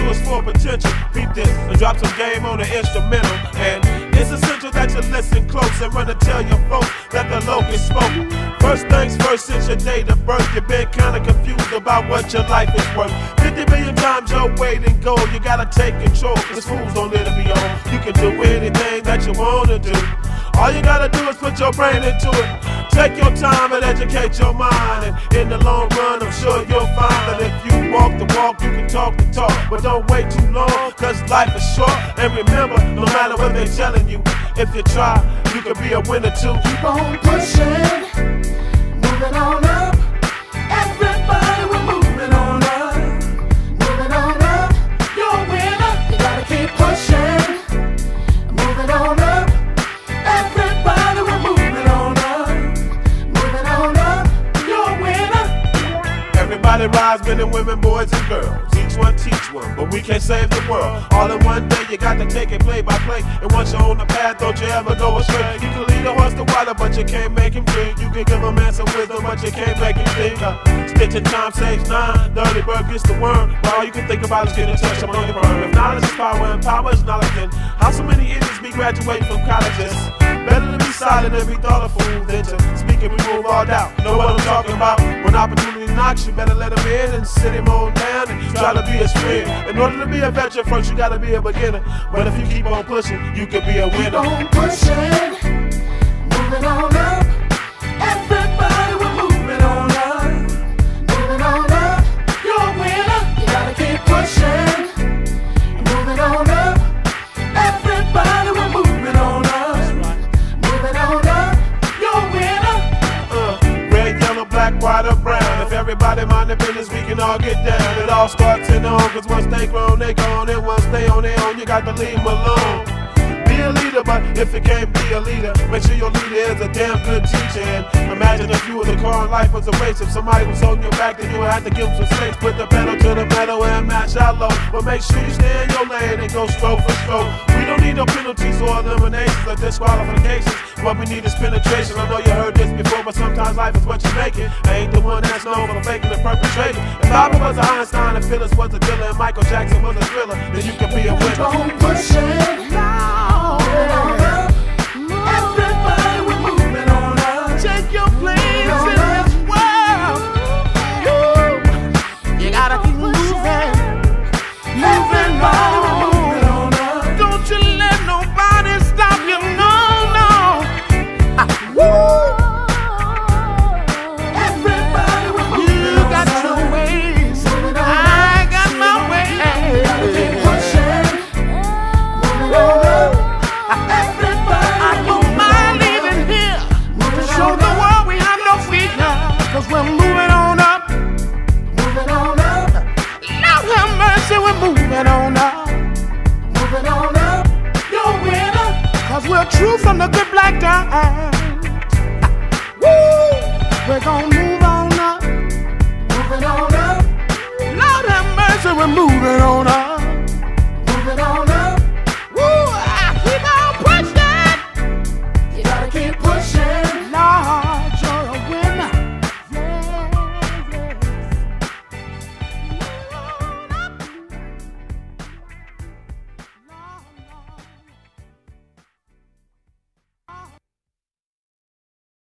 to its full potential. Beat this and drop some game on the instrumental. And it's essential that you listen close and run to tell your folks that the locust spoke. First things first, since your date of birth, you've been kinda confused about what your life is worth. 50 million times your weight in gold, you gotta take control, cause fools don't let it be on. You can do anything that you wanna do. All you gotta do is put your brain into it. Take your time and educate your mind. And in the long run, I'm sure you'll find that if you walk the walk, you can talk the talk. But don't wait too long, cause life is short. And remember, no matter what they're telling you, if you try, you can be a winner too. Keep on pushing, moving on Rise, men and women, boys and girls. Each one teach one, but we can't save the world. All in one day, you got to take it play by play. And once you're on the path, don't you ever go astray. You can lead a horse to water, but you can't make him drink. You can give a man some wisdom, but you can't make him think. Uh, stitching time saves nine. The early bird gets the worm. But all you can think about is getting touched up on your firm. If knowledge is power and power is knowledge, then how so many idiots be graduating from colleges? Better to be silent and be thoughtful than to speak and remove all doubt. Know what I'm talking about? When opportunity knocks, you better let him in and sit him on down and try to be his friend. In order to be a veteran, first you gotta be a beginner. But if you keep on pushing, you can be a winner. Keep on pushing, everybody mind their business, we can all get down. It all starts in the home, cause once they grown, they gone. And once they on their own, you got to leave them alone. Leader, but if you can't be a leader, make sure your leader is a damn good teacher. And imagine if you was a car and life was a race. If somebody was holding your back, then you would have to give them some space. Put the pedal to the metal and match out low. But make sure you stay in your lane and go stroke for stroke. We don't need no penalties or eliminations or disqualifications. What we need is penetration. I know you heard this before, but sometimes life is what you make it. I ain't the one that's known for faking and perpetrating. If Bobby was a Einstein and Phyllis was a Diller and Michael Jackson was a thriller, then you can be a winner. on pushing, moving on up. Moving on up. Moving on up. You're a winner. Cause we're true from the good black dime. Woo! We're gonna